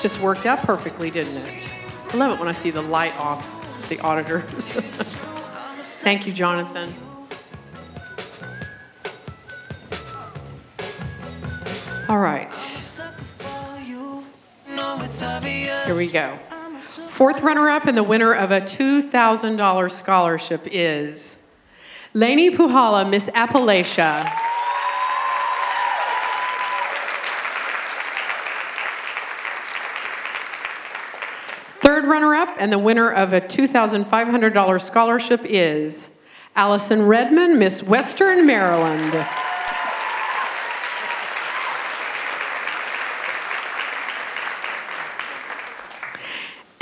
just worked out perfectly, didn't it? I love it when I see the light off the auditors. Thank you, Jonathan. All right. Here we go. Fourth runner up and the winner of a $2,000 scholarship is Lainey Puhala, Miss Appalachia. Third runner up and the winner of a $2,500 scholarship is Allison Redmond, Miss Western Maryland.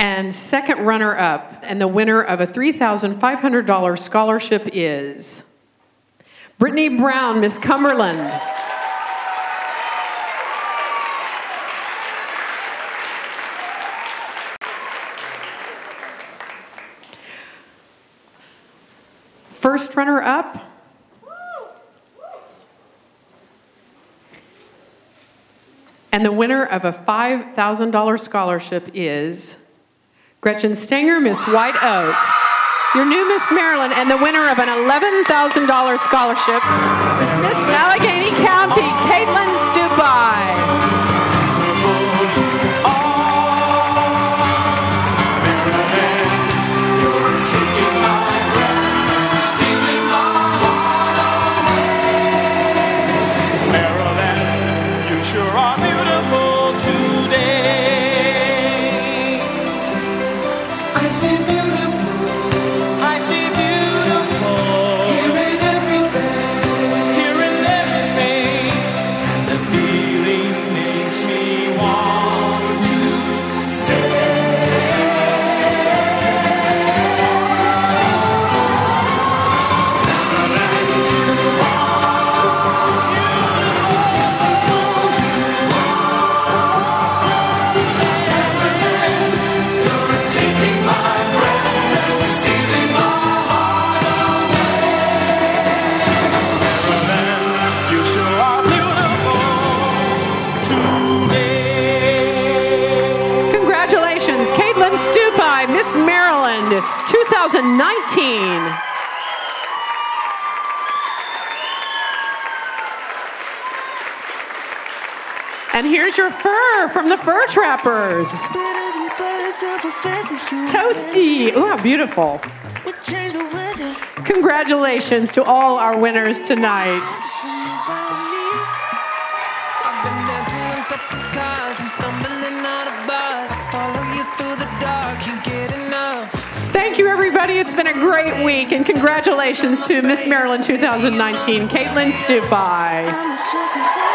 And second runner up and the winner of a $3,500 scholarship is Brittany Brown, Miss Cumberland. First runner up. And the winner of a $5,000 scholarship is Gretchen Stenger, Miss White Oak. Your new Miss Maryland and the winner of an $11,000 scholarship is Miss Allegheny County, Caitlyn Stupi, Miss Maryland 2019. And here's your fur from the Fur Trappers. Better than birds of a feather, you Toasty. Ooh, how beautiful. would change the weather. Congratulations to all our winners tonight. It's been a great week, and congratulations to Miss Maryland 2019, Caitlyn Stupi.